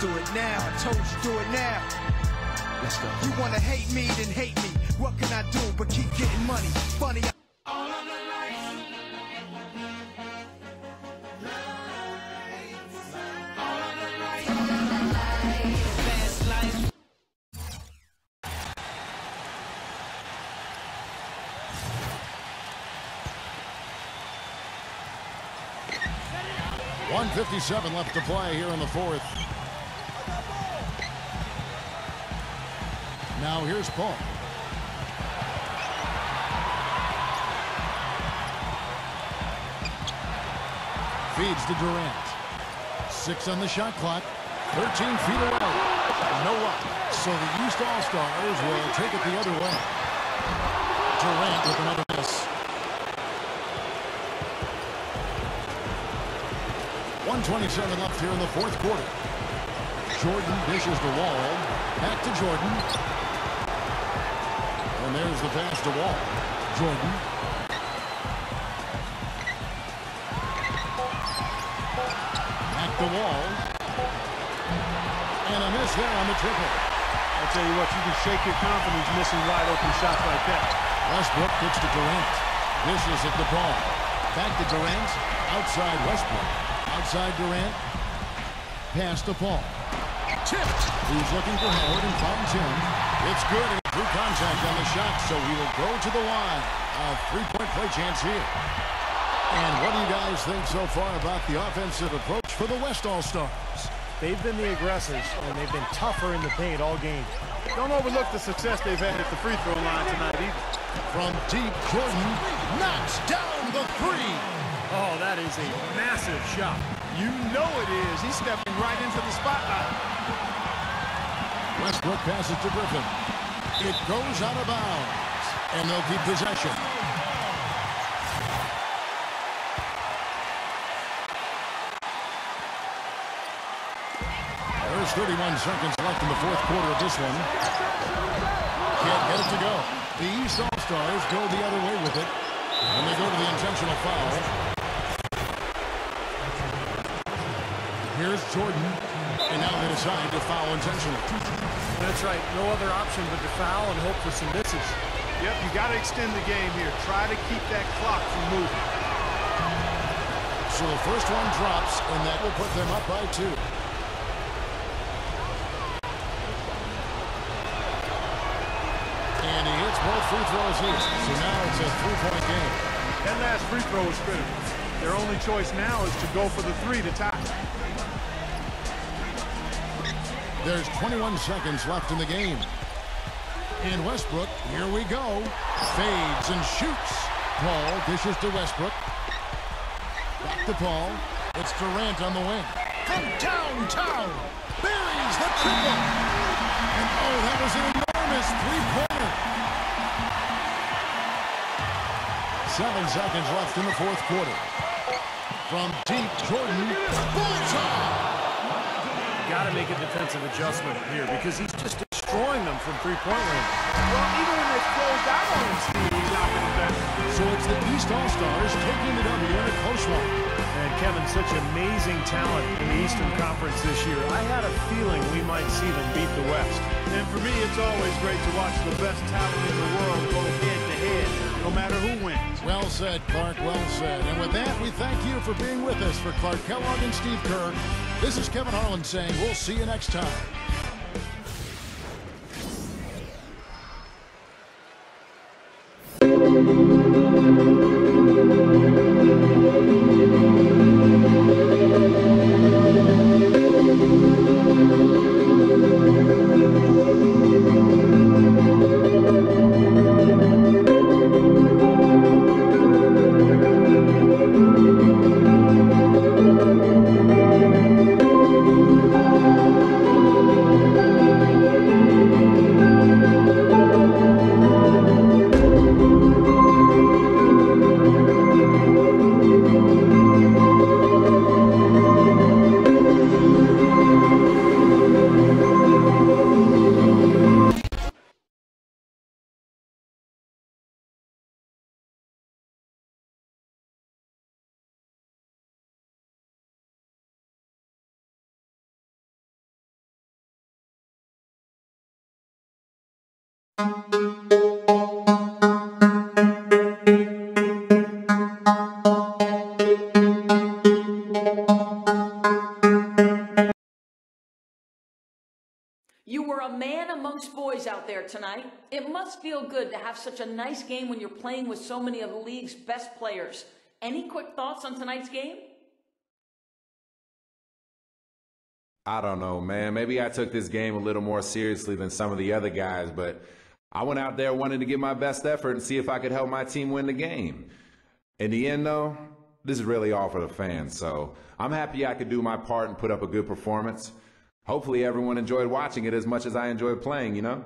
do it now. I told you do it now. Let's go. You wanna hate me, then hate me. What can I do but keep getting money? Funny. I 157 left to play here in the fourth. Now here's Paul. Feeds to Durant. Six on the shot clock. 13 feet away. No luck. So the East All-Stars will take it the other way. Durant with another miss. 127 left here in the fourth quarter. Jordan dishes to Wall. Back to Jordan. And there's the pass to Wall. Jordan. Back to Wall. And a miss there on the triple. I'll tell you what, you can shake your confidence missing wide open shots like that. Westbrook kicks to Durant. Dishes at the ball. Back to Durant. Outside Westbrook. Outside Durant. Pass to Paul. Tipped. He's looking for Howard and finds him. It's good. And through contact on the shot, so he will go to the line. A three-point play chance here. And what do you guys think so far about the offensive approach for the West All-Stars? They've been the aggressors, and they've been tougher in the paint all game. Don't overlook the success they've had at the free throw line tonight either. From deep, Jordan knocks down the three. Oh, that is a massive shot. You know it is. He's stepping right into the spotlight. Westbrook passes to Griffin. It goes out of bounds, and they'll keep possession. There's 31 seconds left in the fourth quarter of this one. Can't get it to go. The East All-Stars go the other way with it, and they go to the intentional foul. Here's Jordan, and now they decide to foul intentionally. That's right. No other option but to foul and hope for some misses. Yep, you got to extend the game here. Try to keep that clock from moving. So the first one drops, and that will put them up by two. And he hits both free throws here. So now it's a three-point game. That last free throw is critical. Their only choice now is to go for the three to tie. There's 21 seconds left in the game. And Westbrook, here we go. Fades and shoots. Paul dishes to Westbrook. Back to Paul. It's Durant on the wing. From downtown. Buries the triple. And oh, that was an enormous three-pointer. Seven seconds left in the fourth quarter. From deep, Jordan. Bullseye. Got to make a defensive adjustment here because he's just destroying them from three-point range. Well, even when they've closed out on him, Steve, he's not getting better. So it's the East All-Stars taking the W in a close one. And Kevin, such amazing talent in the Eastern Conference this year. I had a feeling we might see them beat the West. And for me, it's always great to watch the best talent in the world go head-to-head, Well said, Clark. Well said. And with that, we thank you for being with us. For Clark Kellogg and Steve Kerr, this is Kevin Harlan saying we'll see you next time. You were a man amongst boys out there tonight. It must feel good to have such a nice game when you're playing with so many of the league's best players. Any quick thoughts on tonight's game? I don't know, man. Maybe I took this game a little more seriously than some of the other guys, but I went out there wanting to give my best effort and see if I could help my team win the game. In the end, though, this is really all for the fans, so I'm happy I could do my part and put up a good performance. Hopefully, everyone enjoyed watching it as much as I enjoyed playing, you know?